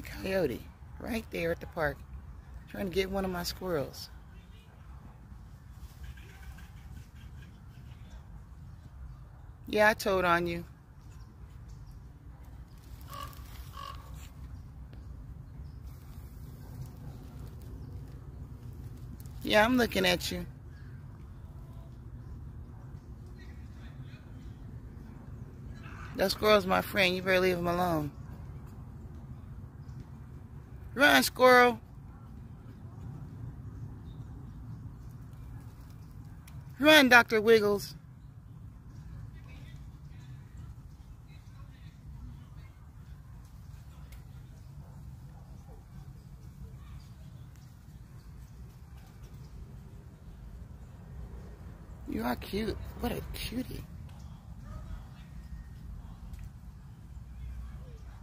The coyote, right there at the park, trying to get one of my squirrels. Yeah, I told on you. Yeah, I'm looking at you. That squirrel's my friend. You better leave him alone. Run, squirrel. Run, Dr. Wiggles. You are cute. What a cutie.